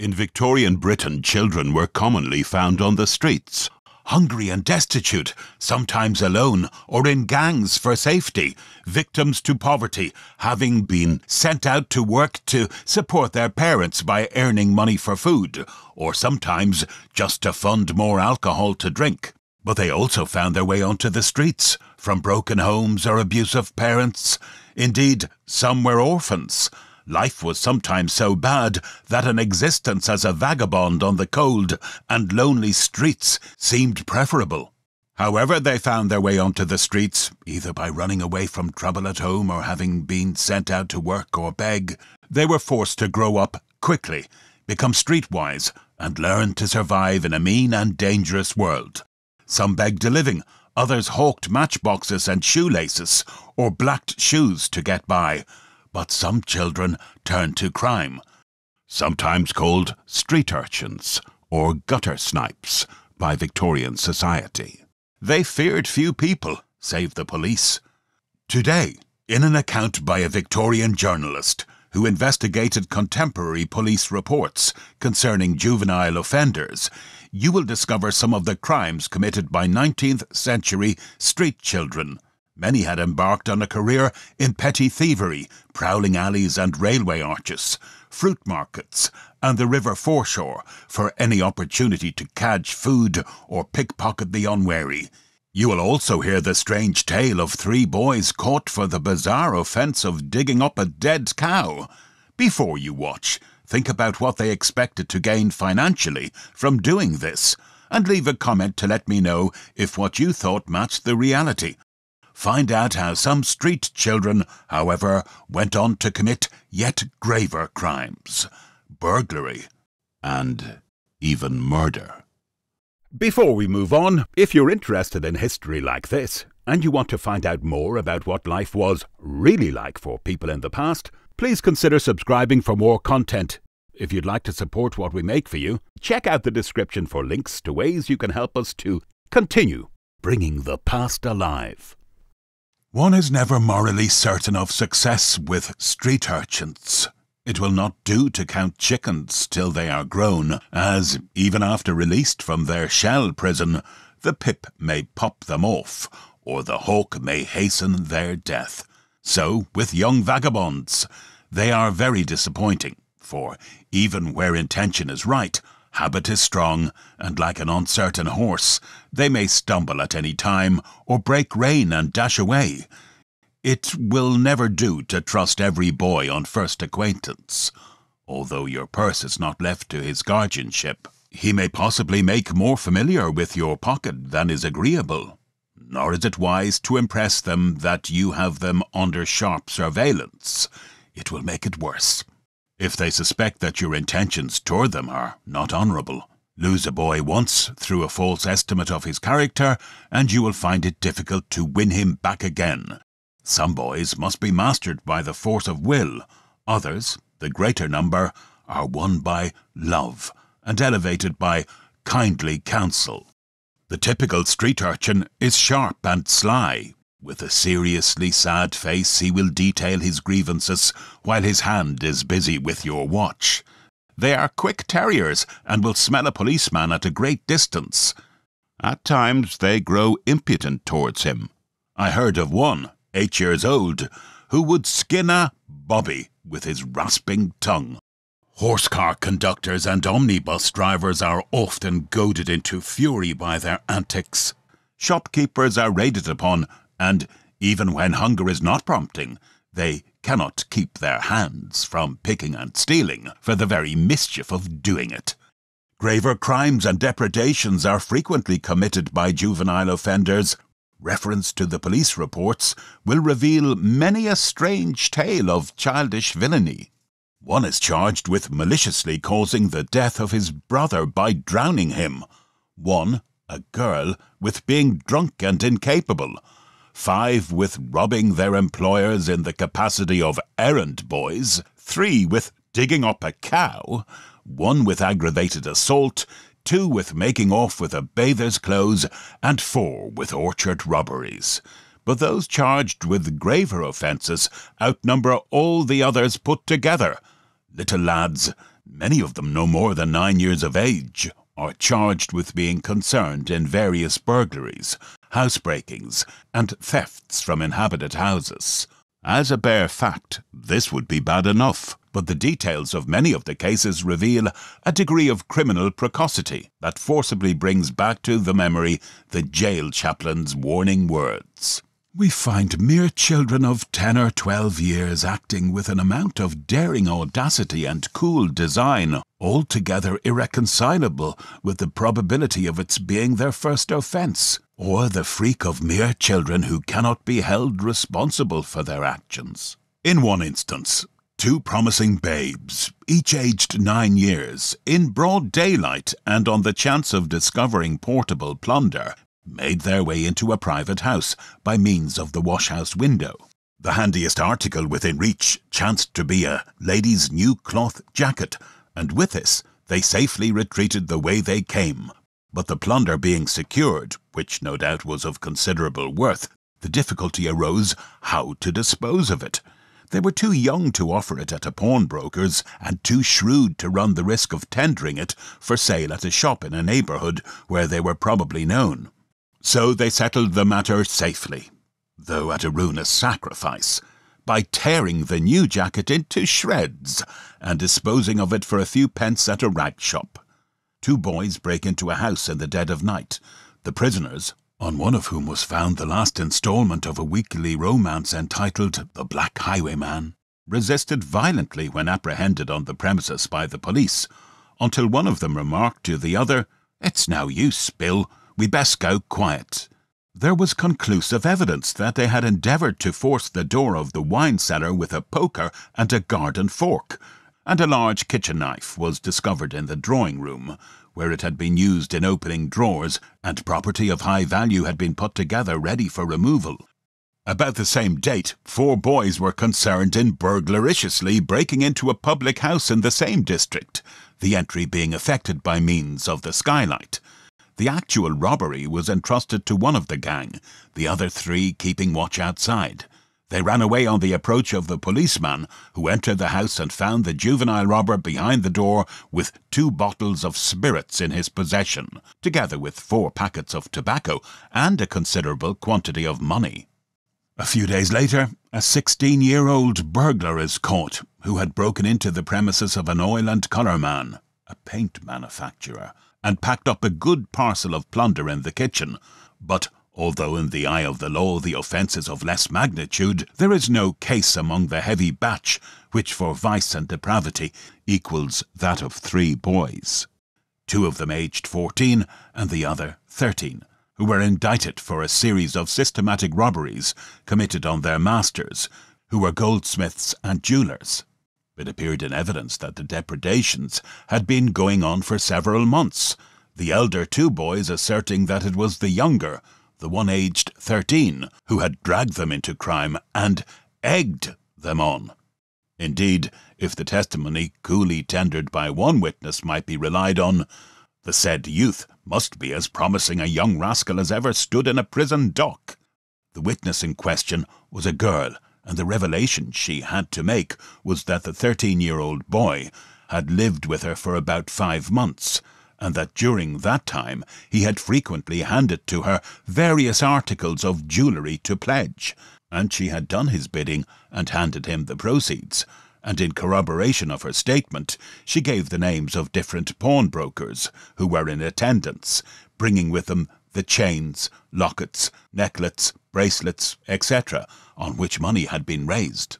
In Victorian Britain, children were commonly found on the streets, hungry and destitute, sometimes alone or in gangs for safety, victims to poverty, having been sent out to work to support their parents by earning money for food, or sometimes just to fund more alcohol to drink. But they also found their way onto the streets, from broken homes or abusive parents. Indeed, some were orphans Life was sometimes so bad that an existence as a vagabond on the cold and lonely streets seemed preferable. However, they found their way onto the streets, either by running away from trouble at home or having been sent out to work or beg. They were forced to grow up quickly, become streetwise, and learn to survive in a mean and dangerous world. Some begged a living, others hawked matchboxes and shoelaces, or blacked shoes to get by but some children turn to crime, sometimes called street urchins or gutter snipes by Victorian society. They feared few people, save the police. Today, in an account by a Victorian journalist who investigated contemporary police reports concerning juvenile offenders, you will discover some of the crimes committed by 19th century street children Many had embarked on a career in petty thievery, prowling alleys and railway arches, fruit markets, and the river foreshore for any opportunity to catch food or pickpocket the unwary. You will also hear the strange tale of three boys caught for the bizarre offence of digging up a dead cow. Before you watch, think about what they expected to gain financially from doing this, and leave a comment to let me know if what you thought matched the reality find out how some street children, however, went on to commit yet graver crimes burglary and even murder. Before we move on, if you're interested in history like this, and you want to find out more about what life was really like for people in the past, please consider subscribing for more content. If you'd like to support what we make for you, check out the description for links to ways you can help us to continue bringing the past alive. One is never morally certain of success with street urchins. It will not do to count chickens till they are grown, as, even after released from their shell prison, the pip may pop them off, or the hawk may hasten their death. So with young vagabonds. They are very disappointing, for even where intention is right, Habit is strong, and like an uncertain horse, they may stumble at any time, or break rein and dash away. It will never do to trust every boy on first acquaintance. Although your purse is not left to his guardianship, he may possibly make more familiar with your pocket than is agreeable. Nor is it wise to impress them that you have them under sharp surveillance. It will make it worse. If they suspect that your intentions toward them are not honourable, lose a boy once through a false estimate of his character, and you will find it difficult to win him back again. Some boys must be mastered by the force of will, others, the greater number, are won by love and elevated by kindly counsel. The typical street urchin is sharp and sly, with a seriously sad face, he will detail his grievances while his hand is busy with your watch. They are quick terriers and will smell a policeman at a great distance. At times they grow impudent towards him. I heard of one, eight years old, who would skin a bobby with his rasping tongue. Horse car conductors and omnibus drivers are often goaded into fury by their antics. Shopkeepers are raided upon and even when hunger is not prompting, they cannot keep their hands from picking and stealing for the very mischief of doing it. Graver crimes and depredations are frequently committed by juvenile offenders. Reference to the police reports will reveal many a strange tale of childish villainy. One is charged with maliciously causing the death of his brother by drowning him. One, a girl, with being drunk and incapable five with robbing their employers in the capacity of errand boys, three with digging up a cow, one with aggravated assault, two with making off with a bather's clothes, and four with orchard robberies. But those charged with graver offences outnumber all the others put together. Little lads, many of them no more than nine years of age, are charged with being concerned in various burglaries, housebreakings, and thefts from inhabited houses. As a bare fact, this would be bad enough, but the details of many of the cases reveal a degree of criminal precocity that forcibly brings back to the memory the jail chaplain's warning words. We find mere children of 10 or 12 years acting with an amount of daring audacity and cool design altogether irreconcilable with the probability of its being their first offence, or the freak of mere children who cannot be held responsible for their actions. In one instance, two promising babes, each aged nine years, in broad daylight and on the chance of discovering portable plunder, made their way into a private house by means of the washhouse window. The handiest article within reach chanced to be a lady's new cloth jacket, and with this they safely retreated the way they came. But the plunder being secured, which no doubt was of considerable worth, the difficulty arose how to dispose of it. They were too young to offer it at a pawnbroker's, and too shrewd to run the risk of tendering it for sale at a shop in a neighbourhood where they were probably known. So they settled the matter safely, though at a ruinous sacrifice, by tearing the new jacket into shreds and disposing of it for a few pence at a rag shop. Two boys break into a house in the dead of night. The prisoners, on one of whom was found the last installment of a weekly romance entitled The Black Highwayman, resisted violently when apprehended on the premises by the police, until one of them remarked to the other, It's no use, Bill we best go quiet. There was conclusive evidence that they had endeavoured to force the door of the wine cellar with a poker and a garden fork, and a large kitchen knife was discovered in the drawing room, where it had been used in opening drawers, and property of high value had been put together ready for removal. About the same date, four boys were concerned in burglariously breaking into a public house in the same district, the entry being effected by means of the skylight. The actual robbery was entrusted to one of the gang, the other three keeping watch outside. They ran away on the approach of the policeman, who entered the house and found the juvenile robber behind the door with two bottles of spirits in his possession, together with four packets of tobacco and a considerable quantity of money. A few days later, a 16 year old burglar is caught who had broken into the premises of an oil and colour man, a paint manufacturer, and packed up a good parcel of plunder in the kitchen. But although in the eye of the law the offence is of less magnitude, there is no case among the heavy batch which for vice and depravity equals that of three boys. Two of them aged fourteen and the other thirteen, who were indicted for a series of systematic robberies committed on their masters, who were goldsmiths and jewellers. It appeared in evidence that the depredations had been going on for several months, the elder two boys asserting that it was the younger, the one aged thirteen, who had dragged them into crime and egged them on. Indeed, if the testimony coolly tendered by one witness might be relied on, the said youth must be as promising a young rascal as ever stood in a prison dock. The witness in question was a girl and the revelation she had to make was that the 13 year old boy had lived with her for about five months, and that during that time he had frequently handed to her various articles of jewellery to pledge, and she had done his bidding and handed him the proceeds. And in corroboration of her statement, she gave the names of different pawnbrokers who were in attendance, bringing with them the chains, lockets, necklets, bracelets, etc., on which money had been raised.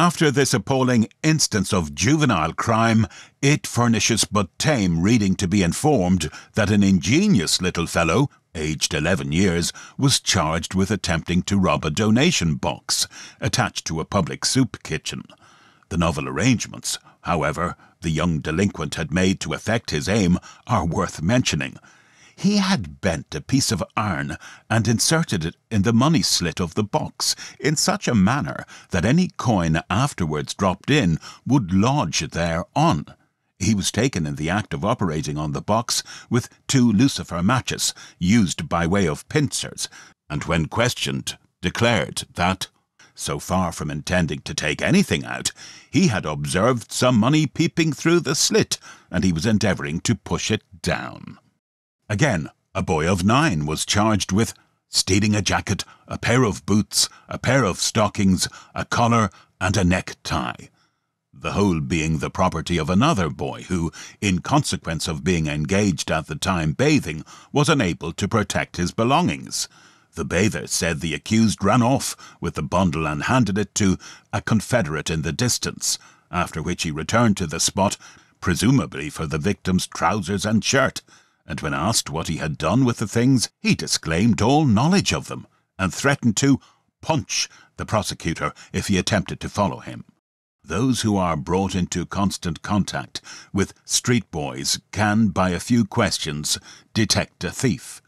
After this appalling instance of juvenile crime, it furnishes but tame reading to be informed that an ingenious little fellow, aged eleven years, was charged with attempting to rob a donation box attached to a public soup kitchen. The novel arrangements, however, the young delinquent had made to effect his aim are worth mentioning. He had bent a piece of iron and inserted it in the money slit of the box in such a manner that any coin afterwards dropped in would lodge thereon. He was taken in the act of operating on the box with two lucifer matches used by way of pincers, and when questioned declared that So far from intending to take anything out, he had observed some money peeping through the slit, and he was endeavouring to push it down. Again, a boy of nine was charged with stealing a jacket, a pair of boots, a pair of stockings, a collar, and a necktie. The whole being the property of another boy who, in consequence of being engaged at the time bathing, was unable to protect his belongings. The bather said the accused ran off with the bundle and handed it to a confederate in the distance, after which he returned to the spot, presumably for the victim's trousers and shirt, and when asked what he had done with the things, he disclaimed all knowledge of them, and threatened to punch the prosecutor if he attempted to follow him. Those who are brought into constant contact with street boys can, by a few questions, detect a thief.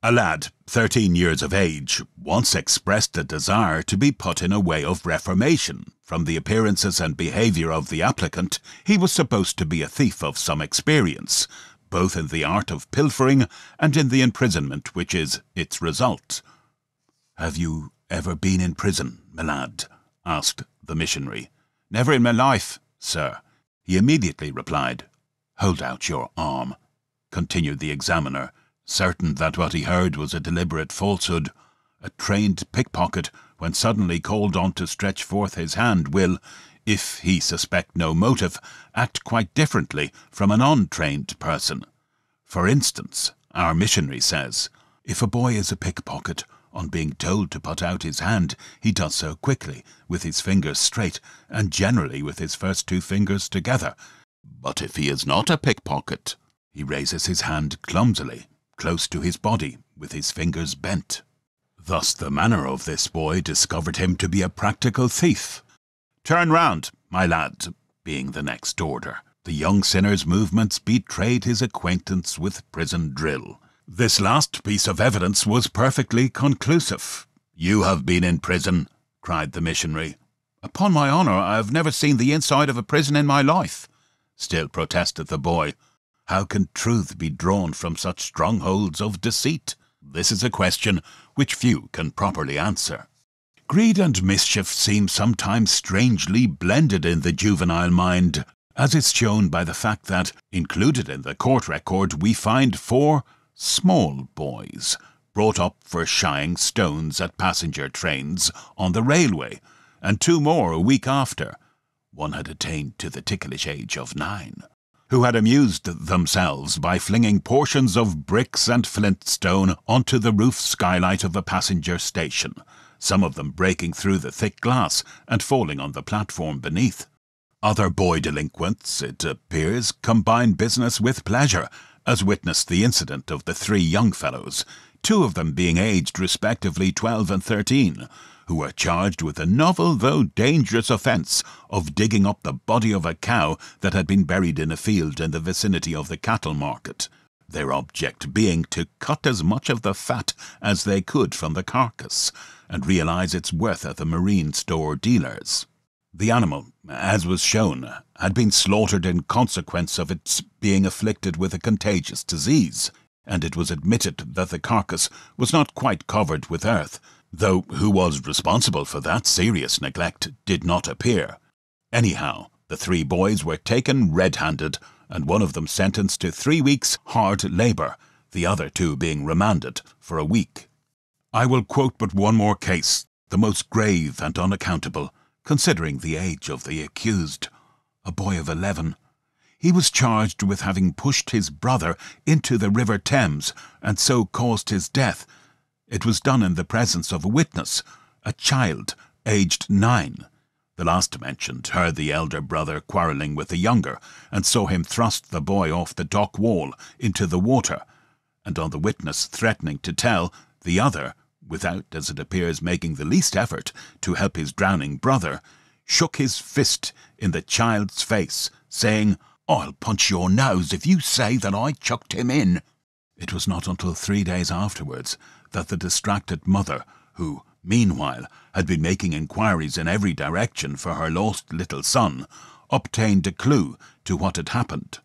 A lad, thirteen years of age, once expressed a desire to be put in a way of reformation. From the appearances and behaviour of the applicant, he was supposed to be a thief of some experience, both in the art of pilfering and in the imprisonment which is its result. Have you ever been in prison, my lad? asked the missionary. Never in my life, sir. He immediately replied. Hold out your arm, continued the examiner, certain that what he heard was a deliberate falsehood. A trained pickpocket, when suddenly called on to stretch forth his hand, will, if he suspect no motive, act quite differently from an untrained person. For instance, our missionary says, if a boy is a pickpocket, on being told to put out his hand, he does so quickly, with his fingers straight, and generally with his first two fingers together. But if he is not a pickpocket, he raises his hand clumsily, close to his body, with his fingers bent. Thus the manner of this boy discovered him to be a practical thief, Turn round, my lad, being the next order. The young sinner's movements betrayed his acquaintance with prison drill. This last piece of evidence was perfectly conclusive. You have been in prison, cried the missionary. Upon my honour, I have never seen the inside of a prison in my life, still protested the boy. How can truth be drawn from such strongholds of deceit? This is a question which few can properly answer. Greed and mischief seem sometimes strangely blended in the juvenile mind, as is shown by the fact that, included in the court record, we find four small boys brought up for shying stones at passenger trains on the railway, and two more a week after. One had attained to the ticklish age of nine, who had amused themselves by flinging portions of bricks and flintstone onto the roof skylight of a passenger station some of them breaking through the thick glass and falling on the platform beneath. Other boy delinquents, it appears, combine business with pleasure, as witnessed the incident of the three young fellows, two of them being aged respectively twelve and thirteen, who were charged with the novel though dangerous offence of digging up the body of a cow that had been buried in a field in the vicinity of the cattle market, their object being to cut as much of the fat as they could from the carcass, and realize its worth at the marine store dealers. The animal, as was shown, had been slaughtered in consequence of its being afflicted with a contagious disease, and it was admitted that the carcass was not quite covered with earth, though who was responsible for that serious neglect did not appear. Anyhow, the three boys were taken red-handed, and one of them sentenced to three weeks' hard labour, the other two being remanded for a week. I will quote but one more case, the most grave and unaccountable, considering the age of the accused. A boy of eleven. He was charged with having pushed his brother into the River Thames and so caused his death. It was done in the presence of a witness, a child, aged nine. The last mentioned heard the elder brother quarrelling with the younger, and saw him thrust the boy off the dock wall into the water, and on the witness threatening to tell, the other, without, as it appears, making the least effort to help his drowning brother, shook his fist in the child's face, saying, I'll punch your nose if you say that I chucked him in. It was not until three days afterwards that the distracted mother, who, meanwhile, had been making inquiries in every direction for her lost little son, obtained a clue to what had happened.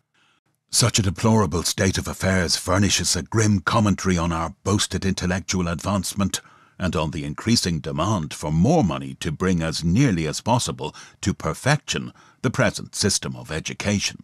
Such a deplorable state of affairs furnishes a grim commentary on our boasted intellectual advancement, and on the increasing demand for more money to bring as nearly as possible to perfection the present system of education.